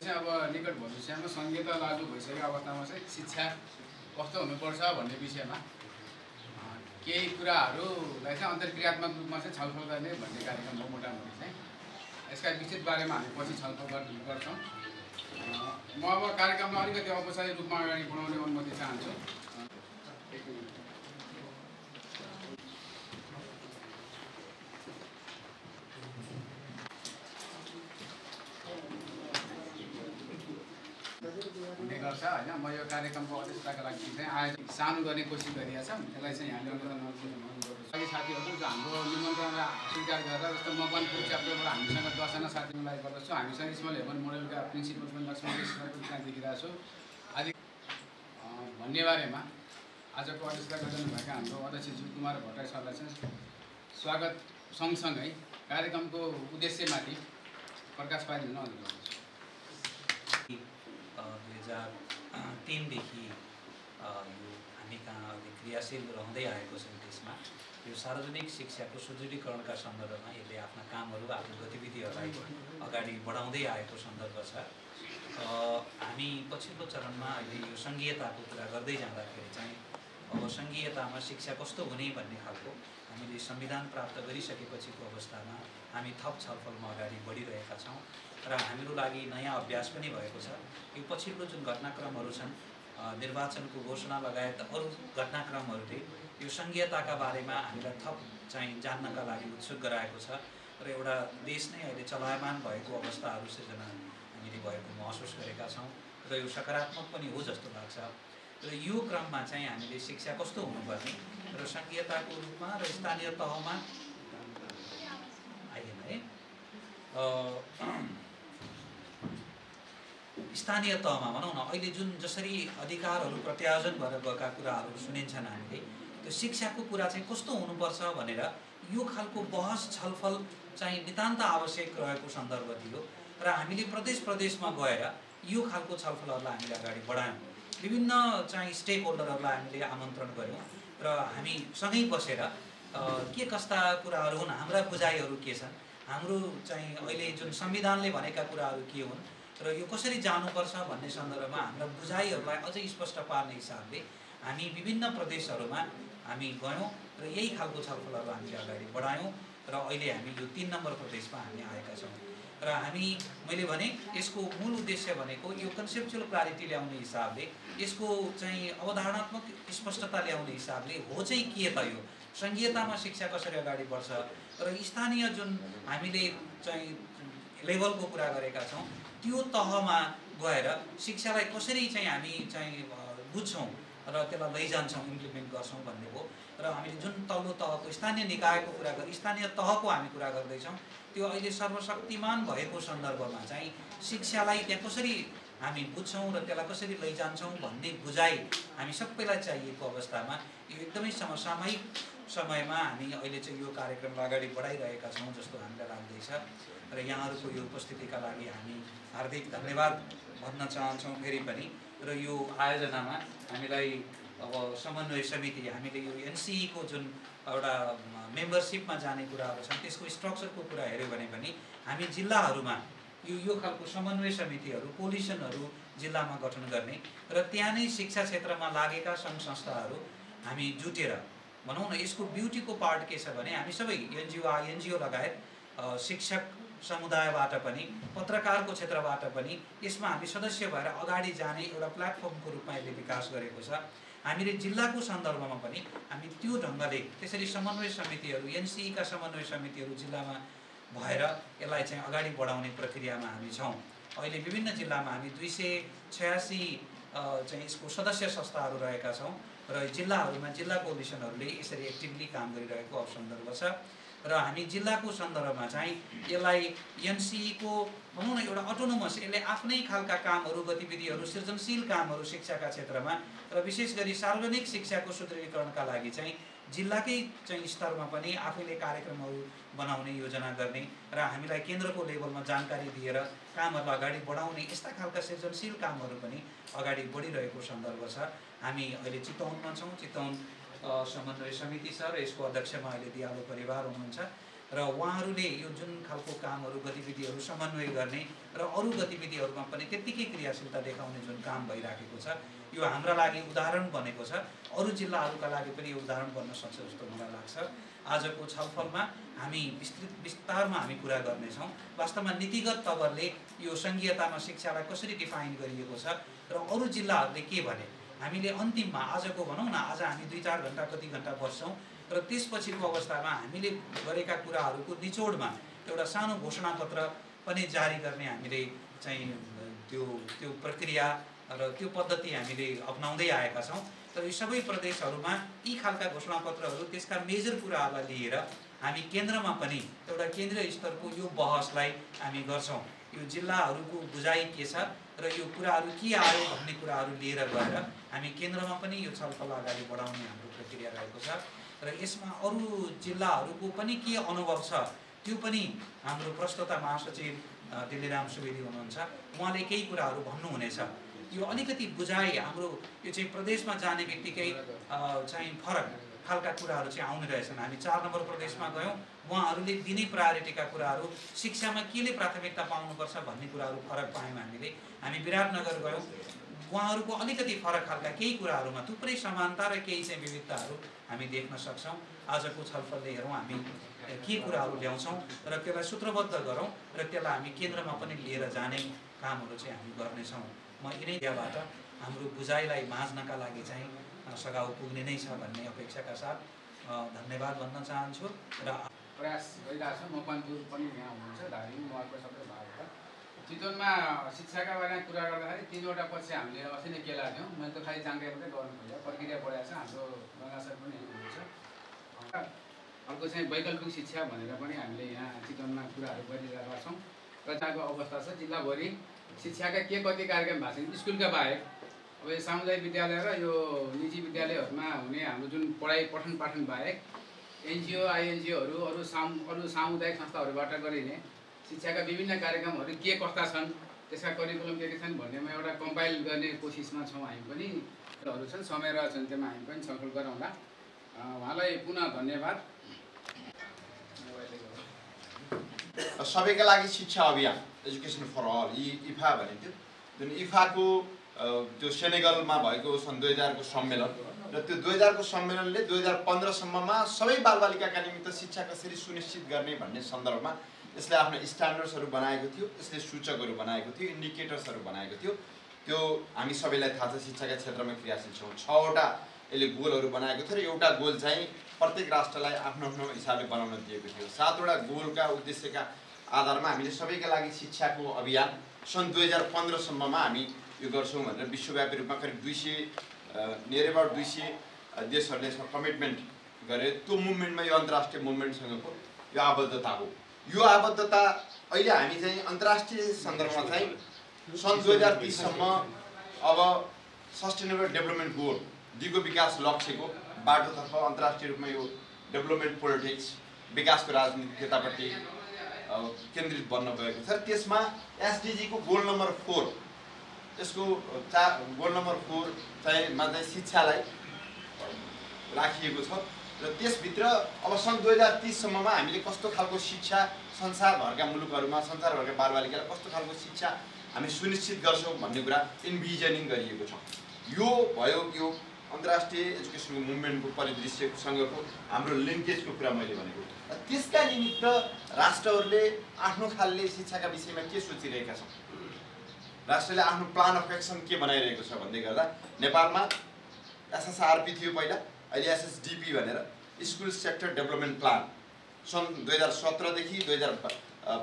चाहिँ अब निकट भविष्यमा संहिता लागू भइसकेको अवस्थामा चाहिँ शिक्षा कस्तो हुनुपर्छ भन्ने विषयमा। केही कुराहरूलाई चाहिँ अन्तर्क्रियात्मक रूपमा चाहिँ छलफल गर्ने भन्ने कार्यक्रम हो मोटामोटी चाहिँ। यसका विस्तृत बारेमा हामी पछि छलफल गर्छौँ। म अब कार्यक्रमलाई अलिकति औपचारिक रूपमा अगाडि बढाउने अनुमति चाहन्छु। हुने गर्छ होइन। म यो कार्यक्रमको अध्यक्षताको लागि चाहिँ आयोजन सानो गर्ने कोसिस गरिरहेछ त्यसलाई चाहिँ हामीले अनुरोध अघि साथीहरू जो हाम्रो निमन्त्रणलाई स्वीकार गरेर जस्तो मकवानपुर च्याप्टरबाट हामीसँग दसजना साथीहरूलाई गर्दछु। हामीसँग स्मल हेभन मोडलका प्रिन्सिपल पनि कृष्णको त्यहाँ देखिरहेको छु। आदि भन्ने बारेमा आजको अध्यक्षता गरिरहनुभएका हाम्रो अध्यक्ष जीव कुमार भट्टराई सरलाई चाहिँ स्वागत सँगसँगै कार्यक्रमको उद्देश्यमाथि प्रकाश पारिदिन अनुरोध गर्दछु दुई हजार तिनदेखि यो हामी कहाँ अहिले क्रियाशील रहँदै आएको छौँ त्यसमा। यो सार्वजनिक शिक्षाको सुदृढीकरणका सन्दर्भमा यसले आफ्ना कामहरू आफ्नो गतिविधिहरूलाई अगाडि बढाउँदै आएको सन्दर्भ छ। हामी पछिल्लो चरणमा अहिले यो सङ्घीयताको कुरा गर्दै जाँदाखेरि चाहिँ अब सङ्घीयतामा शिक्षा कस्तो हुने भन्ने खालको हामीले संविधान प्राप्त गरिसकेपछिको अवस्थामा हामी थप छलफलमा अगाडि बढिरहेका छौँ र हाम्रो लागि नयाँ अभ्यास पनि भएको छ। यो पछिल्लो जुन घटनाक्रमहरू छन् निर्वाचनको घोषणा लगायत अरू घटनाक्रमहरूले यो सङ्घीयताका बारेमा हामीलाई थप चाहिँ जान्नका लागि उत्सुक गराएको छ र एउटा देश नै अहिले चलायमान भएको अवस्थाहरू सृजना हामीले भएको महसुस गरेका छौँ र यो सकारात्मक पनि हो जस्तो लाग्छ। र यो क्रममा चाहिँ हामीले शिक्षा कस्तो हुनुपर्ने र सङ्घीयताको रूपमा र स्थानीय तहमा आइएन है। स्थानीय तहमा भनौँ न अहिले जुन जसरी अधिकारहरू प्रत्यायोजन भएर गएका कुराहरू सुनिन्छन् हामीले त्यो शिक्षाको कुरा चाहिँ कस्तो हुनुपर्छ भनेर यो खालको बहस छलफल चाहिँ नितान्त आवश्यक रहेको सन्दर्भ थियो र हामीले प्रदेश प्रदेशमा गएर यो खालको छलफलहरूलाई हामीले अगाडि बढायौँ। विभिन्न चाहिँ स्टेक होल्डरहरूलाई हामीले आमन्त्रण गऱ्यौँ र हामी सँगै बसेर के कस्ता कुराहरू हुन् हाम्रा बुझाइहरू के छन् हाम्रो चाहिँ अहिले जुन संविधानले भनेका कुराहरू के हुन् र यो कसरी जानुपर्छ भन्ने सन्दर्भमा हाम्रा बुझाइहरूलाई अझै स्पष्ट पार्ने हिसाबले हामी विभिन्न प्रदेशहरूमा हामी गयौँ र यही खालको छलफलहरू हामीले अगाडि बढायौँ र अहिले हामी यो तिन नम्बर प्रदेशमा हामी आएका छौँ। र हामी मैले भने यसको मूल उद्देश्य भनेको यो कन्सेप्चुअल क्लारिटी ल्याउने हिसाबले यसको चाहिँ अवधारणात्मक स्पष्टता ल्याउने हिसाबले हो चाहिँ के त यो? सङ्घीयतामा शिक्षा कसरी अगाडि बढ्छ? र स्थानीय जुन हामीले चाहिँ लेभलको कुरा गरेका छौँ त्यो तहमा गएर शिक्षालाई कसरी चाहिँ हामी चाहिँ बुझ्छौँ र त्यसलाई लैजान्छौँ इम्प्लिमेन्ट गर्छौँ भन्ने हो। र हामीले जुन तल्लो तहको स्थानीय निकायको कुरा गर स्थानीय तहको हामी कुरा गर्दैछौँ त्यो अहिले सर्वशक्तिमान भएको सन्दर्भमा चाहिँ शिक्षालाई त्यहाँ कसरी हामी बुझ्छौँ र त्यसलाई कसरी लैजान्छौँ भन्ने बुझाइ हामी सबैलाई चाहिएको अवस्थामा यो एकदमै समसामयिक समयमा हामी अहिले चाहिँ यो कार्यक्रमलाई अगाडि बढाइरहेका छौँ जस्तो हामीलाई लाग्दैछ। र यहाँहरूको यो उपस्थितिका लागि हामी हार्दिक धन्यवाद भन्न चाहन्छौँ फेरि पनि। र यो आयोजनामा हामीलाई अब समन्वय समिति हामीले यो एनसिईको जुन एउटा मेम्बरसिपमा जाने कुराहरू छन् त्यसको स्ट्रक्चरको कुरा हेऱ्यो भने पनि हामी जिल्लाहरूमा यो यो खालको समन्वय समितिहरू कोलिसनहरू जिल्लामा गठन गर्ने र त्यहाँ नै शिक्षा क्षेत्रमा लागेका सङ्घ संस्थाहरू हामी जुटेर भनौँ न यसको ब्युटीको पार्ट के छ भने हामी सबै एनजिओ एनजिओ लगायत शिक्षक समुदायबाट पनि पत्रकारको क्षेत्रबाट पनि यसमा हामी सदस्य भएर अगाडि जाने एउटा प्लेटफर्मको रूपमा यसले विकास गरेको छ। हामीले जिल्लाको सन्दर्भमा पनि हामी त्यो ढङ्गले त्यसरी समन्वय समितिहरू एनसिईका समन्वय समितिहरू जिल्लामा भएर यसलाई चाहिँ अगाडि बढाउने प्रक्रियामा हामी छौँ। अहिले विभिन्न जिल्लामा हामी दुई सय छयासी चाहिँ यसको सदस्य संस्थाहरू रहेका छौँ। र जिल्लाहरूमा जिल्ला कोलिसनहरूले यसरी एक्टिभली काम गरिरहेको सन्दर्भ छ। र हामी जिल्लाको सन्दर्भमा चाहिँ यसलाई एनसिईको भनौँ न एउटा अटोनोमस यसले आफ्नै खालका कामहरू गतिविधिहरू सृजनशील कामहरू शिक्षाका क्षेत्रमा र विशेष गरी सार्वजनिक शिक्षाको सुदृढीकरणका लागि चाहिँ जिल्लाकै चाहिँ स्तरमा पनि आफैले कार्यक्रमहरू बनाउने योजना गर्ने र हामीलाई केन्द्रको लेभलमा जानकारी दिएर कामहरूलाई अगाडि बढाउने यस्ता खालका सृजनशील कामहरू पनि अगाडि बढिरहेको सन्दर्भ छ। हामी अहिले चितवनमा छौँ चितवन समन्वय समिति छ र यसको अध्यक्षमा अहिले दियालो परिवार हुनुहुन्छ। र उहाँहरूले यो जुन खालको कामहरू गतिविधिहरू समन्वय गर्ने र अरू गतिविधिहरूमा पनि त्यत्तिकै क्रियाशीलता देखाउने जुन काम भइराखेको छ यो हाम्रा लागि उदाहरण बनेको छ। अरू जिल्लाहरूका लागि पनि यो उदाहरण बन्न सक्छ जस्तो मलाई लाग्छ। आजको छलफलमा हामी विस्तृत विस्तारमा हामी कुरा गर्नेछौँ। वास्तवमा नीतिगत तवरले यो सङ्घीयतामा शिक्षालाई कसरी डिफाइन गरिएको छ र अरू जिल्लाहरूले के भने हामीले अन्तिममा आजको भनौँ न आज हामी दुई चार घन्टा कति घन्टा बस्छौँ र त्यसपछिको अवस्थामा हामीले गरेका कुराहरूको निचोडमा एउटा सानो घोषणापत्र पनि जारी गर्ने हामीले चाहिँ त्यो त्यो प्रक्रिया र त्यो पद्धति हामीले अप्नाउँदै आएका छौँ। तर यी सबै प्रदेशहरूमा यी खालका घोषणापत्रहरू त्यसका मेजर कुराहरूलाई लिएर हामी केन्द्रमा पनि एउटा केन्द्रीय स्तरको यो बहसलाई हामी गर्छौँ। यो जिल्लाहरूको बुझाइ के छ र यो कुराहरू के आयो भन्ने कुराहरू लिएर गएर हामी केन्द्रमा पनि यो छलफल अगाडि बढाउने हाम्रो प्रक्रिया रहेको छ र यसमा अरू जिल्लाहरूको पनि के अनुभव छ त्यो पनि हाम्रो प्रस्तुता महासचिव दिल्लीराम सुवेदी हुनुहुन्छ। उहाँले केही कुराहरू भन्नुहुनेछ। यो अलिकति बुझाइ हाम्रो यो चाहिँ प्रदेशमा जाने बित्तिकै चाहिँ फरक। खालका कुराहरू चाहिँ आउने रहेछन्। हामी चार नम्बर प्रदेशमा गयौँ। उहाँहरूले दिने प्रायोरिटीका कुराहरू शिक्षामा केले प्राथमिकता पाउनुपर्छ भन्ने कुराहरू फरक पायौँ हामीले। हामी विराटनगर गयौँ। उहाँहरूको अलिकति फरक खालका केही कुराहरूमा थुप्रै समानता र केही चाहिँ विविधताहरू हामी देख्न सक्छौँ। आजको छलफलले हेरौँ हामी के कुराहरू ल्याउँछौँ र त्यसलाई सूत्रबद्ध गरौँ र त्यसलाई हामी केन्द्रमा पनि लिएर जाने कामहरू चाहिँ हामी गर्नेछौँ। म यिनै दियाबाट हाम्रो बुझाइलाई माझ्नका लागि चाहिँ सघाउ पुग्ने नै छ भन्ने अपेक्षाका साथ धन्यवाद भन्न चाहन्छु र प्रयास गरिरहेको छ। मकवानपुर पनि यहाँ हुनुहुन्छ धादिङ उहाँको सबै भएको चितवनमा शिक्षाका बारेमा कुरा गर्दाखेरि तिनवटा पक्ष हामीले अस्ति नै केला थियौँ मैले त खालि जानकारी मात्रै गर्नु खोजेँ प्रक्रिया बढाएको छ हाम्रो गङ्गा सर पनि हुनुहुन्छ। अर्को चाहिँ वैकल्पिक शिक्षा भनेर पनि हामीले यहाँ चितवनमा कुराहरू गरिरहेका छौँ। र त्यहाँको अवस्था छ। जिल्लाभरि शिक्षाका के कति कार्यक्रम भएको छ स्कुलका बाहेक अब यो सामुदायिक विद्यालय र यो निजी विद्यालयहरूमा हुने हाम्रो जुन पढाइ पठन पाठन बाहेक एनजिओ आइएनजिओहरू अरू सामु अरू सामुदायिक संस्थाहरूबाट गरिने शिक्षाका विभिन्न कार्यक्रमहरू के कस्ता छन् त्यसका करिकुलम के के छन् भन्नेमा एउटा कम्पाइल गर्ने कोसिसमा छौँ हामी पनि हरू छन् समय र त्यहाँ हामी पनि छलफल गरौँला। उहाँलाई पुनः धन्यवाद। सबैका लागि शिक्षा अभियान एजुकेसन फर अल इ इफा भनिन्थ्यो। जुन इफाको त्यो सेनेगलमा भएको सन् दुई हजारको सम्मेलन र त्यो दुई हजारको सम्मेलनले दुई हजार पन्ध्रसम्ममा सबै बालबालिकाका निमित्त शिक्षा कसरी सुनिश्चित गर्ने भन्ने सन्दर्भमा यसले आफ्नो स्ट्यान्डर्ड्सहरू बनाएको थियो यसले सूचकहरू बनाएको थियो इन्डिकेटर्सहरू बनाएको थियो। त्यो हामी सबैलाई थाहा छ शिक्षाका क्षेत्रमा क्रियाशील छौँ। छवटा यसले गोलहरू बनाएको थियो र एउटा गोल चाहिँ प्रत्येक राष्ट्रलाई आफ्नो आफ्नो हिसाबले बनाउन दिएको थियो। सातवटा गोलका उद्देश्यका आधारमा हामीले सबैका लागि शिक्षाको अभियान सन् दुई हजार पन्ध्रसम्ममा हामी यो गर्छौँ भनेर विश्वव्यापी रूपमा करिब दुई सय नियर अबाउट दुई सय देशहरूले यसमा कमिटमेन्ट गरे। त्यो मुभमेन्टमा यो अन्तर्राष्ट्रिय मुभमेन्टसँगको यो आबद्धता हो यो आबद्धता अहिले हामी चाहिँ अन्तर्राष्ट्रिय सन्दर्भमा चाहिँ सन् दुई हजार तिससम्म अब सस्टेनेबल डेभलपमेन्ट गोल दिगो विकास लक्ष्यको बाटोतर्फ अन्तर्राष्ट्रिय रूपमा यो डेभलपमेन्ट पोलिटिक्स विकासको राजनीति त्यतापट्टि केन्द्रित बन्न गएको छ। त्यसमा एसडिजीको गोल नम्बर फोर यसको चार गोल नम्बर फोर चाहिँ मा चाहिँ शिक्षालाई राखिएको छ र त्यसभित्र अब सन् दुई हजार तिससम्ममा हामीले कस्तो खालको शिक्षा संसारभरका मुलुकहरूमा संसारभरका बालबालिकालाई कस्तो खालको शिक्षा हामी सुनिश्चित गर्छौँ भन्ने कुरा इन्भिजनिङ गरिएको छ। यो भयो यो अन्तर्राष्ट्रिय एजुकेसनको मुभमेन्टको परिदृश्यसँगको हाम्रो लिङ्केजको कुरा मैले भनेको। त्यसका निमित्त राष्ट्रहरूले आफ्नो खालले शिक्षाका विषयमा के सोचिरहेका छन्? राष्ट्रले आफ्नो प्लान अफ एक्सन के बनाइरहेको छ भन्दै गर्दा नेपालमा एसएसआरपी थियो पहिला अहिले एसएसडिपी भनेर स्कुल सेक्टर डेभलपमेन्ट प्लान सन् दुई हजार सत्रदेखि दुई हजार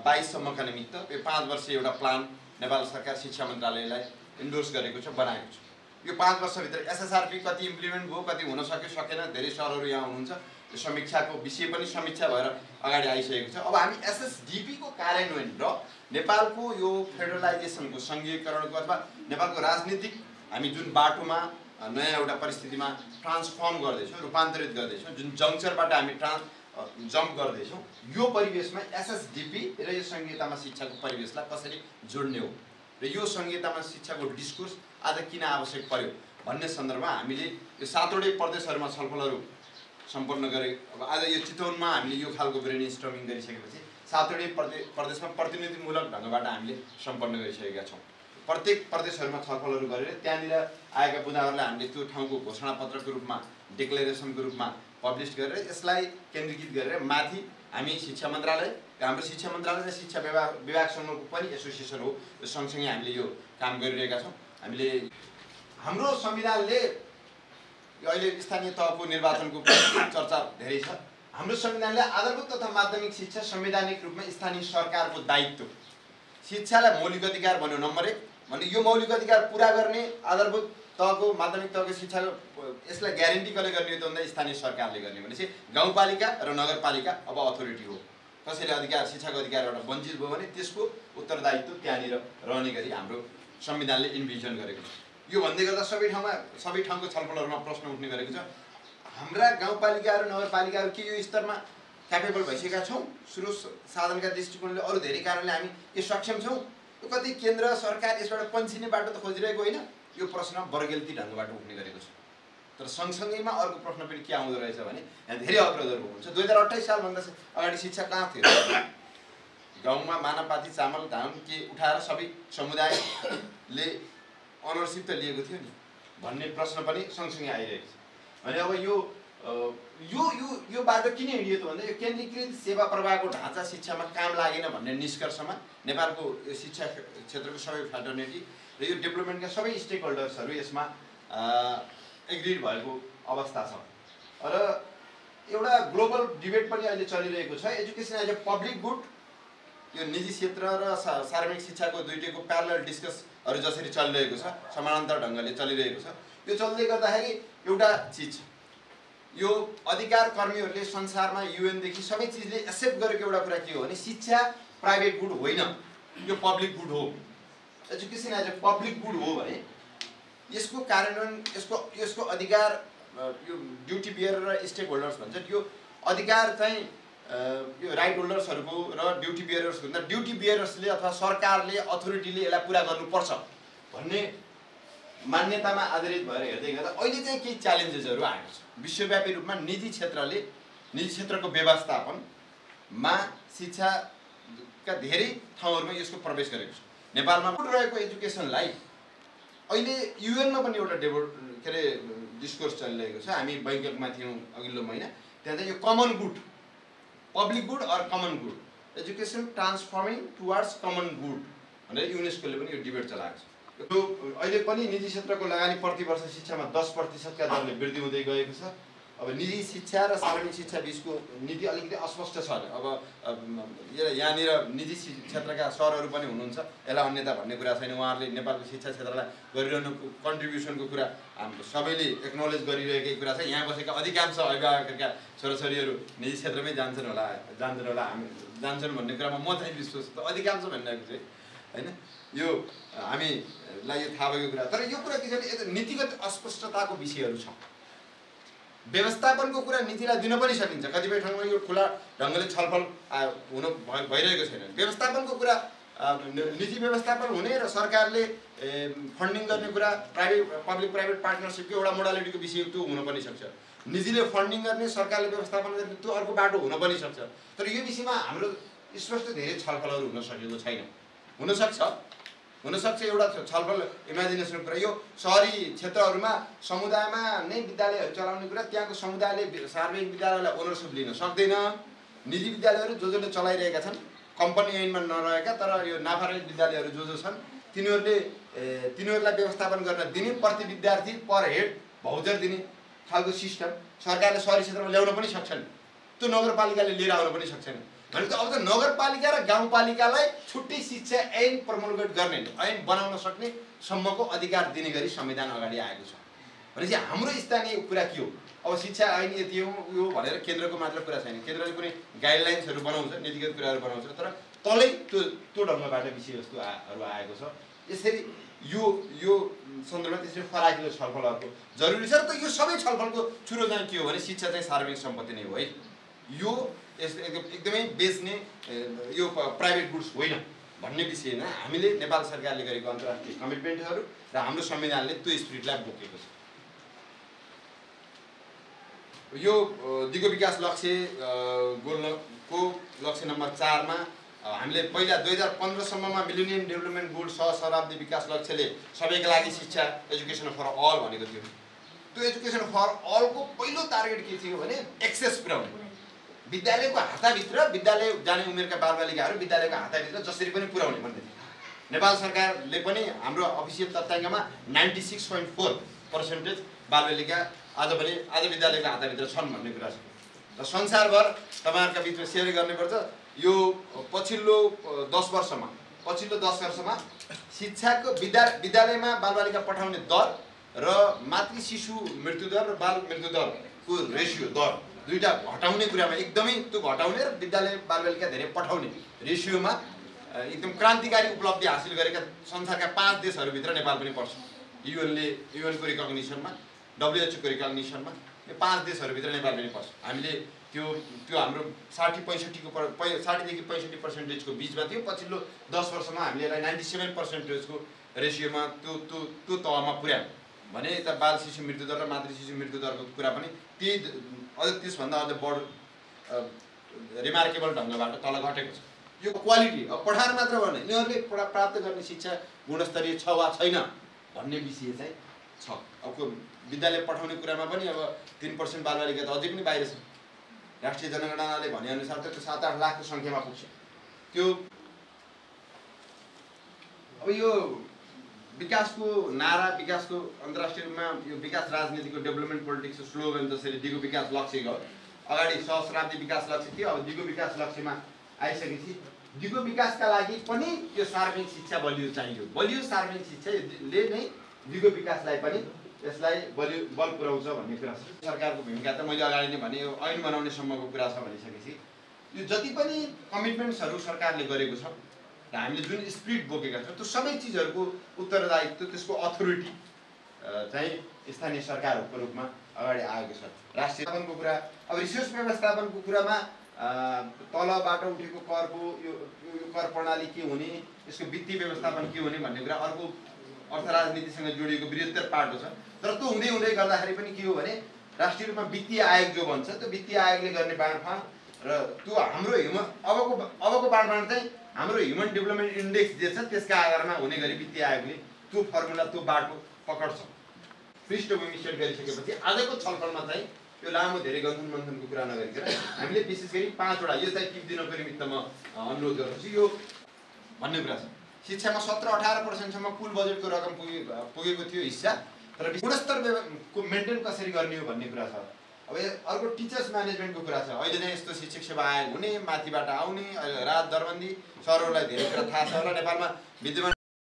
बाइससम्मका निमित्त यो पाँच वर्ष एउटा प्लान नेपाल सरकार शिक्षा मन्त्रालयलाई इन्डोर्स गरेको छ बनाएको छ। यो पाँच वर्षभित्र एसएसआरपी कति इम्प्लिमेन्ट भयो कति हुन सक्यो सकेन धेरै सरहरू यहाँ हुनुहुन्छ। समीक्षाको विषय पनि समीक्षा भएर अगाडि आइसकेको छ। अब हामी एसएसडिपीको कार्यान्वयन र नेपालको यो फेडरलाइजेसनको सङ्घीयकरणको अथवा नेपालको राजनीतिक हामी जुन बाटोमा नयाँ एउटा परिस्थितिमा ट्रान्सफर्म गर्दैछौँ रूपान्तरित गर्दैछौँ जुन जङ्क्चरबाट हामी ट्रान्स जम्प गर्दैछौँ यो परिवेशमा एसएसडिपी र यो संहितामा शिक्षाको परिवेशलाई कसरी जोड्ने हो? र यो संहितामा शिक्षाको डिस्कोर्स आज किन आवश्यक पर्यो? भन्ने सन्दर्भमा हामीले यो सातवटै प्रदेशहरूमा छलफलहरू सम्पन्न गरे। अब आज यो चितवनमा हामीले यो खालको ब्रेन स्ट्रमिङ गरिसकेपछि सातवटै प्रदे प्रदेशमा प्रतिनिधिमूलक ढङ्गबाट हामीले सम्पन्न गरिसकेका छौँ। प्रत्येक प्रदेशहरूमा छलफलहरू गरेर त्यहाँनिर आएका बुदाहरूलाई हामीले त्यो ठाउँको घोषणापत्रको रूपमा डिक्लेरेसनको रूपमा पब्लिस गरेर यसलाई केन्द्रीकृत गरेर माथि हामी शिक्षा मन्त्रालय हाम्रो शिक्षा मन्त्रालय र शिक्षा विभाग विभागसँगको पनि एसोसिएसन हो। सँगसँगै हामीले यो काम गरिरहेका छौँ। हामीले हाम्रो संविधानले यो अहिले स्थानीय तहको निर्वाचनको चर्चा धेरै छ। हाम्रो संविधानले आधारभूत तथा माध्यमिक शिक्षा संवैधानिक रूपमा स्थानीय सरकारको दायित्व। शिक्षालाई मौलिक अधिकार भन्यो नम्बर एक। भने यो मौलिक अधिकार पुरा गर्ने आधारभूत तहको माध्यमिक तहको शिक्षाको यसलाई ग्यारेन्टी कसले गर्ने त भन्दा स्थानीय सरकारले गर्ने भनेपछि गाउँपालिका र नगरपालिका अब अथोरिटी हो। कसैले अधिकार शिक्षाको अधिकारबाट वञ्चित भयो भने त्यसको उत्तरदायित्व त्यहाँनिर रहने गरी हाम्रो संविधानले इन्भिजन गरेको छ। यो भन्दै गर्दा सबै ठाउँमा सबै ठाउँको छलफलहरूमा प्रश्न उठ्ने गरेको छ हाम्रा गाउँपालिकाहरू नगरपालिकाहरू के यो स्तरमा क्यापेबल भइसकेका छौँ? स्रोत साधनका दृष्टिकोणले अरू धेरै कारणले हामी के सक्षम छौँ? यो कति केन्द्र सरकार यसबाट पन्सिने बाटो त खोजिरहेको होइन। यो प्रश्न बर्गेल्ती ढङ्गबाट उठ्ने गरेको छ। तर सँगसँगैमा अर्को प्रश्न पनि के आउँदो रहेछ भने यहाँ धेरै अग्रजहरू हुन्छ दुई हजार अठाइस सालभन्दा अगाडि शिक्षा कहाँ थियो? गाउँमा मानवपाती चामल धान के उठाएर सबै समुदायले अनरसिप त लिएको थियो नि। भन्ने प्रश्न पनि सँगसँगै आइरहेको छ। भने अब यो यो यो यो बाटो किन हिँडियो त भन्दा यो केन्द्रीकृत सेवा प्रवाहको ढाँचा शिक्षामा काम लागेन भन्ने निष्कर्षमा नेपालको शिक्षा क्षेत्रको सबै फ्याटर्निटी र यो डेभलपमेन्टका सबै स्टेक होल्डर्सहरू यसमा एग्रिड भएको अवस्था छ। र एउटा ग्लोबल डिबेट पनि अहिले चलिरहेको छ। Education as a public good यो निजी क्षेत्र र सार्वजनिक शिक्षाको दुइटैको प्यारल डिस्कसहरू जसरी चलिरहेको छ समानान्तर ढङ्गले चलिरहेको छ। यो चल्दै गर्दाखेरि एउटा चिज यो अधिकार कर्मीहरूले संसारमा युएनदेखि सबै चिजले एक्सेप्ट गरेको एउटा कुरा के हो भने शिक्षा प्राइभेट गुड होइन यो पब्लिक गुड हो। Education as a public good हो भने यसको कार्यान्वयन यसको यसको अधिकार यो ड्युटी बियर र स्टेक होल्डर्स भन्छ यो अधिकार चाहिँ यो राइट होल्डर्सहरूको र ड्युटी बियरर्स भन्दा ड्युटी बियरर्सले अथवा सरकारले अथोरिटीले यसलाई पुरा गर्नुपर्छ भन्ने मान्यतामा आधारित भएर हेर्दै गर्दा अहिले चाहिँ केही च्यालेन्जेसहरू आएको छ। विश्वव्यापी रूपमा निजी क्षेत्रले निजी क्षेत्रको व्यवस्थापनमा शिक्षाका धेरै ठाउँहरूमा यसको प्रवेश गरेको छ। नेपालमा रहेको एजुकेसनलाई अहिले युएनमा पनि एउटा डेभो के अरे डिस्कोर्स चलिरहेको छ। हामी बैङ्ककमा थियौँ अघिल्लो महिना। त्यहाँ चाहिँ यो common good public good or common good education transforming towards common good भनेर युनेस्कोले पनि यो डिबेट चलाएको छ। यो अहिले पनि निजी क्षेत्रको लगानी प्रति वर्ष शिक्षामा दस प्रतिशतका दरले वृद्धि हुँदै गएको छ। अब निजी शिक्षा र सार्वजनिक शिक्षा बिचको नीति अलिकति अस्पष्ट छ अब यहाँनिर निजी क्षेत्रका सरहरू पनि हुनुहुन्छ। यसलाई अन्यता भन्ने कुरा छैन। उहाँहरूले नेपालको शिक्षा क्षेत्रलाई गरिरहनु कन्ट्रिब्युसनको कुरा हाम्रो सबैले एक्नोलेज गरिरहेकै कुरा छ। यहाँ बसेका अधिकांश अभिभावकहरूका छोराछोरीहरू निजी क्षेत्रमै जान्छन् होला जान्छन् होला। हामी जान्छन् भन्ने कुरामा म चाहिँ विश्वास त अधिकांश भनिरहेको चाहिँ होइन। यो हामीलाई यो थाहा भएको कुरा। तर यो कुरा के छ भने नीतिगत अस्पष्टताको विषयहरू छ। व्यवस्थापनको कुरा नीतिलाई दिन पनि सकिन्छ। कतिपय ठाउँमा यो खुला ढङ्गले छलफल हुन भइ- भइरहेको छैन। व्यवस्थापनको कुरा निजी व्यवस्थापन हुने र सरकारले फन्डिङ गर्ने कुरा प्राइभेट पब्लिक प्राइभेट पार्टनरसिपको एउटा मोडालिटीको विषय त्यो हुन पनि सक्छ। निजीले फन्डिङ गर्ने सरकारले व्यवस्थापन गर्ने त्यो अर्को बाटो हुन पनि सक्छ। तर यो विषयमा हाम्रो स्पष्ट धेरै छलफलहरू हुन सकेको छैन। हुनसक्छ। हुनसक्छ एउटा छलफल इमेजिनेसन कुरा। यो सहरी क्षेत्रहरूमा समुदायमा नै विद्यालयहरू चलाउने कुरा त्यहाँको समुदायले सार्वजनिक विद्यालयलाई ओनरसिप लिन सक्दैन। निजी विद्यालयहरू जो जसले चलाइरहेका छन् कम्पनी ऐनमा नरहेका तर यो नाफारहित विद्यालयहरू जो जो छन् तिनीहरूले तिनीहरूलाई व्यवस्थापन गर्न दिने प्रति विद्यार्थी पर हेड भौचर दिने खालको सिस्टम सरकारले सहरी क्षेत्रमा ल्याउन पनि सक्छन्। त्यो नगरपालिकाले लिएर आउन पनि सक्छन्। भनेको अब त नगरपालिका र गाउँपालिकालाई छुट्टै शिक्षा ऐन प्रमोलगेट गर्ने ऐन बनाउन सक्ने सम्मको अधिकार दिने गरी संविधान अगाडि आएको छ। भनेपछि हाम्रो स्थानीय कुरा के हो? अब शिक्षा ऐन यति हो यो भनेर केन्द्रको मात्र कुरा छैन। केन्द्रले कुनै गाइडलाइन्सहरू बनाउँछ नीतिगत कुराहरू बनाउँछ तर तलै त्यो त्यो ढङ्गबाट विषयवस्तुहरू आएको छ। यसरी यो यो सन्दर्भमा त्यसरी फराकिलो छलफलहरूको जरुरी छ। र त यो सबै छलफलको चुरो चाहिँ के हो भने शिक्षा चाहिँ सार्वजनिक सम्पत्ति नै हो है। यो यस एकदम बेच्ने यो प्राइभेट गुड्स होइन भन्ने विषयमा हामीले नेपाल सरकारले गरेको अन्तर्राष्ट्रिय कमिटमेन्टहरू र हाम्रो संविधानले त्यो स्पिरिटलाई बोकेको छ। यो दिगो विकास लक्ष्य अ, गोल्नको लक्ष्य नम्बर चारमा हामीले पहिला दुई हजार पन्ध्रसम्ममा मिलिनियम डेभलपमेन्ट गोल सह विकास लक्ष्यले सबैका लागि शिक्षा एजुकेसन फर अल भनेको थियो। त्यो एजुकेसन फर अलको पहिलो टार्गेट के थियो भने एक्सेस पुर्याउने विद्यालयको हाताभित्र विद्यालय जाने उमेरका बालबालिकाहरू विद्यालयको हाताभित्र जसरी पनि पुर्याउने भन्ने। नेपाल सरकारले पनि हाम्रो official तथ्याङ्कमा ninety six point four percentage बालबालिका आज पनि आज विद्यालयको हाताभित्र छन् भन्ने कुरा छ। र संसारभर तपाईँहरूका बिचमा सेयर गर्नुपर्छ यो पछिल्लो दस वर्षमा पछिल्लो दस वर्षमा शिक्षाको विद्या विद्यालयमा बालबालिका पठाउने दर र मातृ शिशु मृत्युदर र बाल मृत्युदरको रेसियो दर दुईवटा घटाउने कुरामा एकदमै त्यो घटाउने र विद्यालय बालबालिका धेरै पठाउने रेसियोमा एकदम क्रान्तिकारी उपलब्धि हासिल गरेका संसारका पाँच देशहरूभित्र नेपाल पनि पर्छ। युएनले युएनको रिकग्निसनमा डब्लुएचओको रिकग्निसनमा यो पाँच देशहरूभित्र नेपाल पनि पर्छ। हामीले त्यो त्यो हाम्रो साठी पैँसठीको पर पै साठीदेखि पैँसठी पर्सेन्टेजको बिचमा थियो। पछिल्लो दस वर्षमा हामीले यसलाई नाइन्टी सेभेन पर्सेन्टेजको रेसियोमा त्यो त्यो त्यो तहमा पुर्यायौँ भने यता बाल शिशु मृत्युदर र मातृ शिशु मृत्युदरको कुरा पनि त्यही अझ त्यसभन्दा अझ बढ रिमार्केबल ढङ्गबाट तल घटेको छ। यो क्वालिटी अब पढाएर मात्र गर्ने यिनीहरूले पढा प्राप्त गर्ने शिक्षा गुणस्तरीय छ वा छैन भन्ने विषय चाहिँ छ। अब विद्यालय पठाउने कुरामा पनि अब तिन पर्सेन्ट बालबालिका त अझै पनि बाहिर छ राष्ट्रिय जनगणनाले भनेअनुसार त त्यो सात आठ लाखको सङ्ख्यामा पुग्छ। त्यो अब यो विकासको नारा विकासको अन्तर्राष्ट्रिय रूपमा यो विकास राजनीतिको डेभलपमेन्ट पोलिटिक्सको स्लोगन जसरी दिगो विकास लक्ष्य गयो। अगाडि सहस्राब्दी विकास लक्ष्य थियो अब दिगो विकास लक्ष्यमा आइसकेपछि दिगो विकासका लागि पनि यो सार्वजनिक शिक्षा बलियो चाहियो। बलियो सार्वजनिक शिक्षाले नै दिगो विकासलाई पनि यसलाई बलियो बल पुऱ्याउँछ भन्ने कुरा छ। सरकारको भूमिका त मैले अगाडि नै भने यो ऐन बनाउनेसम्मको कुरा छ भनिसकेपछि। यो जति पनि कमिटमेन्ट्सहरू सरकारले गरेको छ र हामीले जुन स्पिरिट बोकेका छौँ त्यो सबै चिजहरूको उत्तरदायित्व त्यसको अथोरिटी चाहिँ स्थानीय सरकारहरूको रूपमा अगाडि आएको छ। राष्ट्रिय व्यवस्थापनको कुरा अब रिसोर्स व्यवस्थापनको कुरामा तलबाट उठेको करको यो यो कर प्रणाली के हुने यसको वित्तीय व्यवस्थापन के हुने भन्ने कुरा अर्को अर्थ राजनीतिसँग जोडिएको बृहत्तर पाटो छ। तर त्यो हुँदै हुँदै गर्दाखेरि पनि के हो भने राष्ट्रिय रूपमा वित्तीय आयोग जो भन्छ त्यो वित्तीय आयोगले गर्ने बाँडफाँड र त्यो हाम्रो ह्युमन अबको अबको बाँडफाँड चाहिँ हाम्रो ह्युमन डेभलपमेन्ट इन्डेक्स जे छ त्यसका आधारमा हुने गरी वित्तीय आयोगले त्यो फर्मुला त्यो बाटो पकड्छ। पृष्ठभूमि सेट गरिसकेपछि आजको छलफलमा चाहिँ यो लामो धेरै गन्थन मन्थनको कुरा नगरिकन हामीले विशेष गरी पाँचवटा यो चाहिँ टिप दिनको निमित्त म अनुरोध गर्दछु। यो भन्ने कुरा छ। शिक्षामा सत्र अठार पर्सेन्टसम्म कुल बजेटको रकम पुगे पुगेको थियो हिस्सा। तर गुणस्तर को मेन्टेन कसरी गर्ने हो भन्ने कुरा छ। अब अर्को टिचर्स म्यानेजमेन्टको कुरा छ। अहिले नै यस्तो शिक्षक सेवा आयोग हुने माथिबाट आउने रात दरबन्दी सरहरूलाई धेरै कुरा थाहा छ। होला नेपालमा विद्यमान